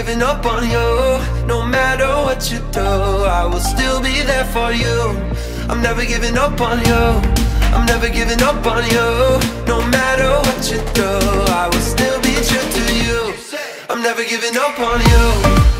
giving up on you. No matter what you do I will still be there for you. I'm never giving up on you. I'm never giving up on you. No matter what you do I will still be true to you. I'm never giving up on you.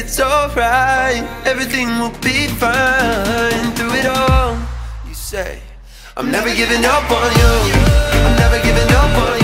it's alright. Everything will be fine Through it all, you say. I'm never giving up on you. I'm never giving up on you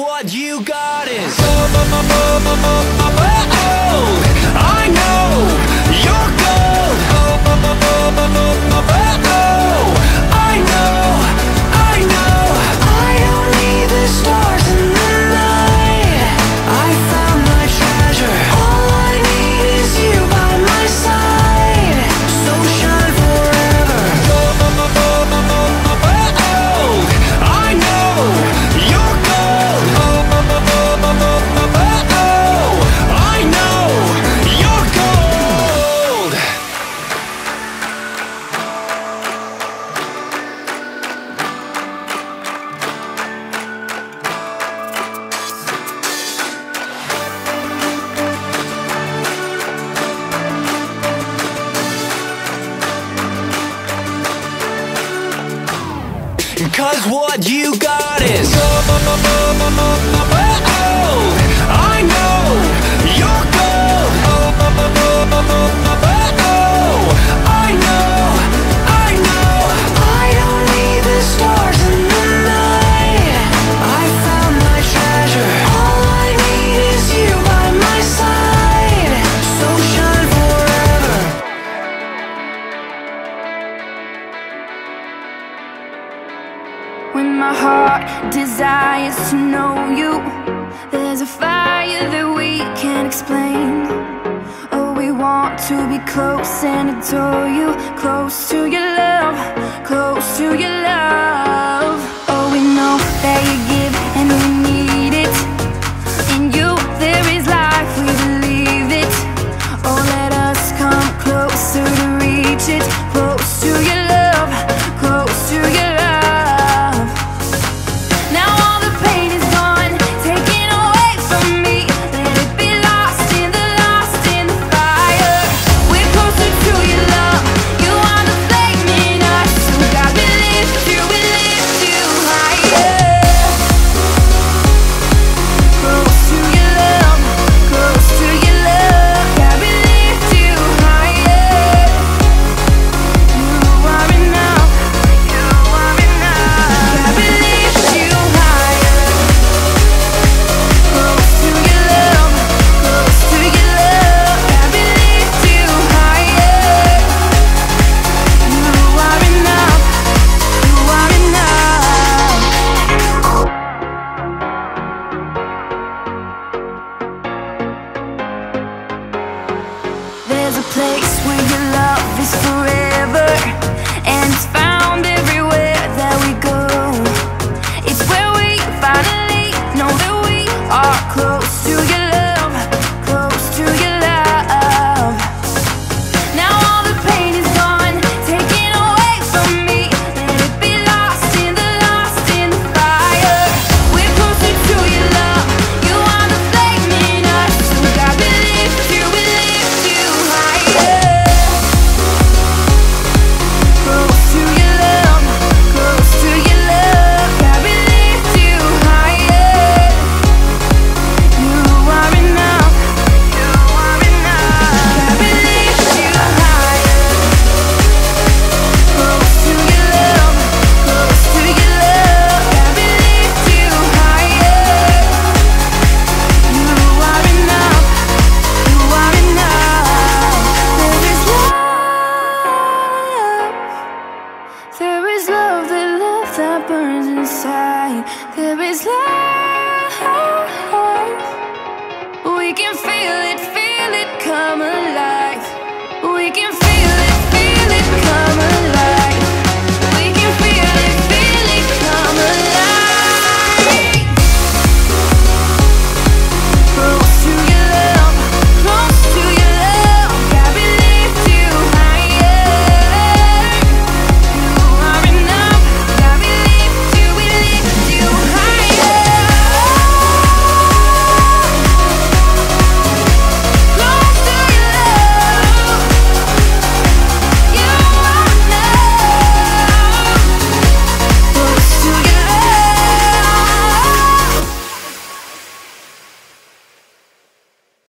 what you got is. Cause what you got is gold. I know you're gold. desires to know you. There's a fire that we can't explain. Oh, we want to be close and adore you. Close to your love, close to your love.